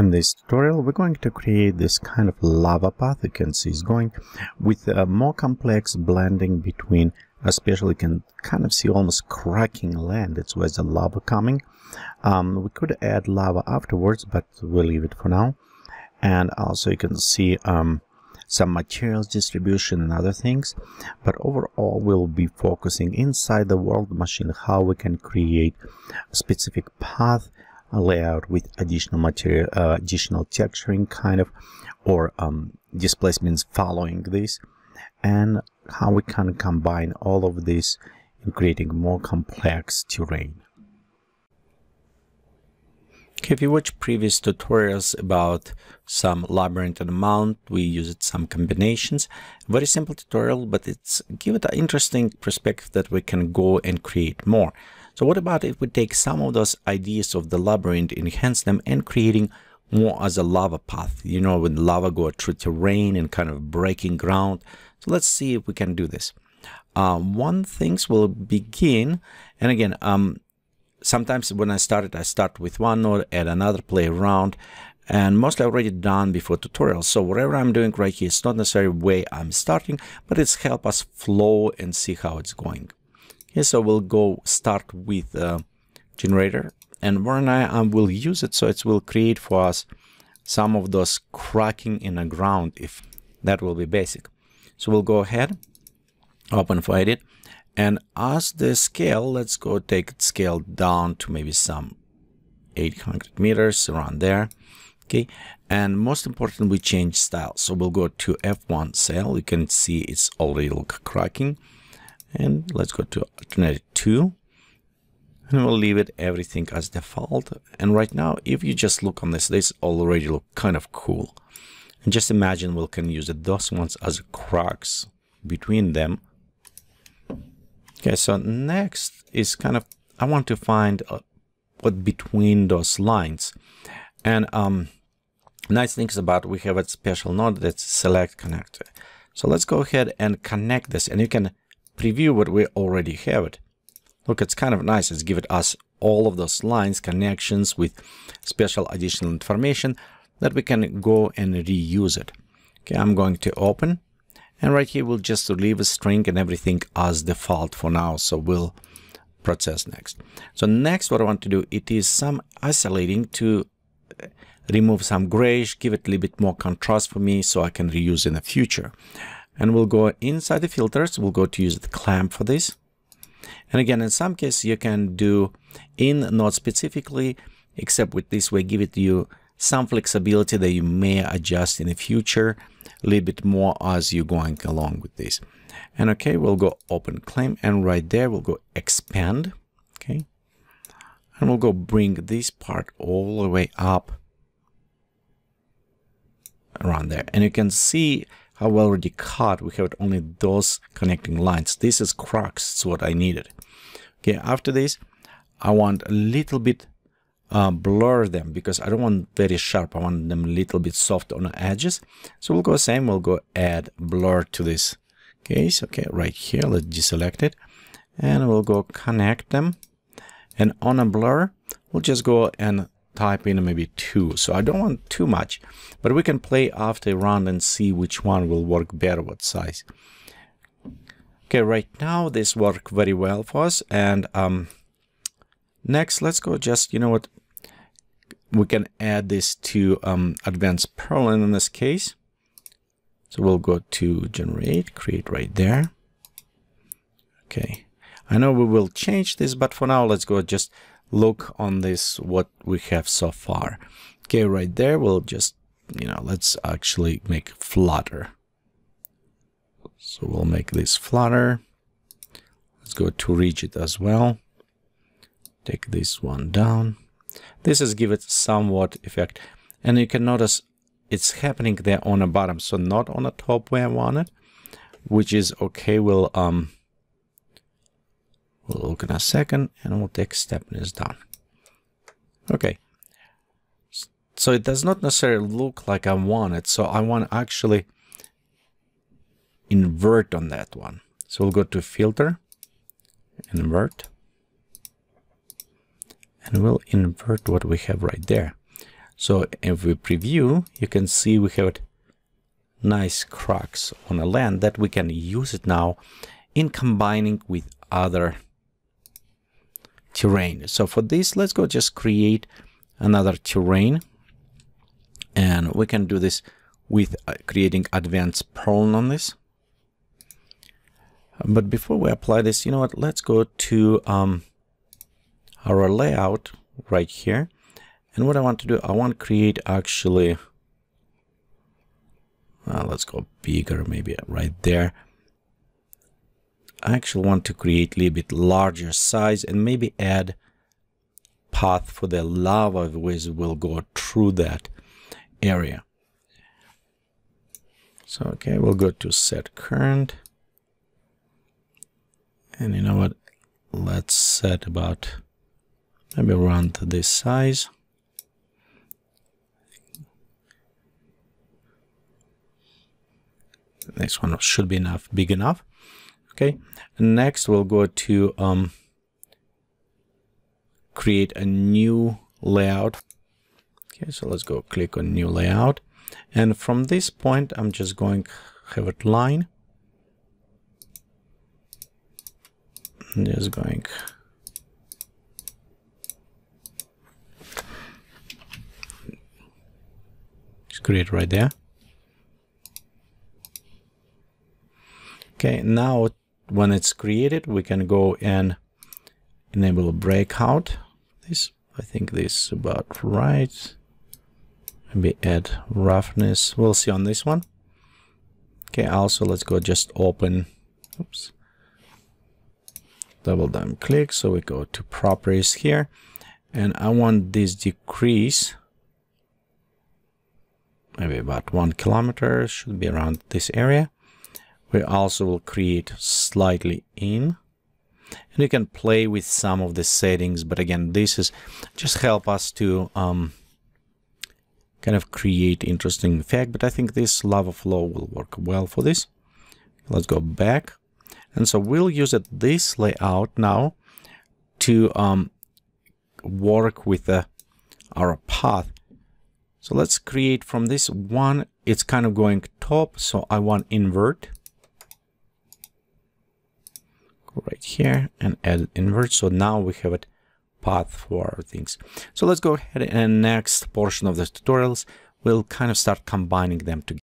In this tutorial, we're going to create this kind of lava path. You can see it's going with a more complex blending between, especially you can kind of see almost cracking land. It's where the lava coming. Um, we could add lava afterwards, but we'll leave it for now. And also you can see um, some materials distribution and other things. But overall, we'll be focusing inside the world machine how we can create a specific path layout with additional material, uh, additional texturing kind of, or um, displacements following this, and how we can combine all of this in creating more complex terrain. If you watch previous tutorials about some labyrinth and mount, we used some combinations. Very simple tutorial, but it's give it an interesting perspective that we can go and create more. So what about if we take some of those ideas of the labyrinth, enhance them and creating more as a lava path, you know, when lava go through terrain and kind of breaking ground. So let's see if we can do this. Um, one things will begin, and again, um, sometimes when I started, I start with one node, add another, play around, and mostly already done before tutorials. So whatever I'm doing right here, it's not necessarily way I'm starting, but it's help us flow and see how it's going. Okay, so we'll go start with uh, generator and when I um, will use it, so it will create for us some of those cracking in the ground if that will be basic. So we'll go ahead, open for edit, and as the scale, let's go take it scale down to maybe some 800 meters around there. Okay, and most important, we change style. So we'll go to F1 cell. You can see it's already look cracking and let's go to alternative 2 and we'll leave it everything as default. And right now if you just look on this this already look kind of cool. And just imagine we can use those ones as cracks between them. Okay so next is kind of I want to find uh, what between those lines. And um nice things about we have a special node that's select connector. So let's go ahead and connect this. And you can preview what we already have it. Look, it's kind of nice. It's given us all of those lines, connections with special additional information that we can go and reuse it. Okay, I'm going to open. And right here, we'll just leave a string and everything as default for now. So we'll process next. So next, what I want to do, it is some isolating to uh, remove some grayish, give it a little bit more contrast for me so I can reuse in the future and we'll go inside the filters. We'll go to use the clamp for this. And again, in some cases, you can do in not specifically, except with this way, give it you some flexibility that you may adjust in the future a little bit more as you're going along with this. And okay, we'll go open clamp and right there we'll go expand. Okay. And we'll go bring this part all the way up around there. And you can see we already cut, we have only those connecting lines. This is crux, it's what I needed. Okay, after this, I want a little bit uh, blur them because I don't want very sharp. I want them a little bit soft on the edges. So we'll go same, we'll go add blur to this case. Okay, right here, let's deselect it. And we'll go connect them. And on a blur, we'll just go and type in maybe two. So I don't want too much, but we can play after a round and see which one will work better, what size. Okay, right now this worked very well for us. And um, next, let's go just, you know what, we can add this to um, advanced Perlin in this case. So we'll go to generate, create right there. Okay, I know we will change this, but for now, let's go just look on this what we have so far. Okay right there we'll just you know let's actually make flutter. So we'll make this flutter. Let's go to rigid as well. Take this one down. This is give it somewhat effect. And you can notice it's happening there on the bottom. So not on the top where I want it which is okay. We'll um We'll look in a second and we'll take step this down. Okay. So it does not necessarily look like I want it. So I want to actually invert on that one. So we'll go to filter, invert, and we'll invert what we have right there. So if we preview, you can see we have nice cracks on a land that we can use it now in combining with other terrain. So for this, let's go just create another terrain. And we can do this with uh, creating advanced Perlin on this. But before we apply this, you know what, let's go to um, our layout right here. And what I want to do, I want to create actually, uh, let's go bigger, maybe right there. I actually want to create a little bit larger size and maybe add path for the lava which will go through that area. So, okay, we'll go to set current. And you know what? Let's set about maybe around this size. This one should be enough, big enough. Okay, next we'll go to um, create a new layout. Okay, so let's go click on new layout. And from this point, I'm just going have it line. I'm just going just create right there. Okay, now when it's created, we can go and enable breakout. This, I think this is about right. Maybe add roughness. We'll see on this one. Okay, also let's go just open. Oops. Double down click. So we go to properties here. And I want this decrease. Maybe about one kilometer. Should be around this area we also will create slightly in. And you can play with some of the settings but again this is just help us to um, kind of create interesting effect but I think this lava flow will work well for this. Let's go back. And so we'll use it this layout now to um, work with uh, our path. So let's create from this one. It's kind of going top so I want invert right here and add invert. So now we have a path for our things. So let's go ahead and next portion of the tutorials, we'll kind of start combining them to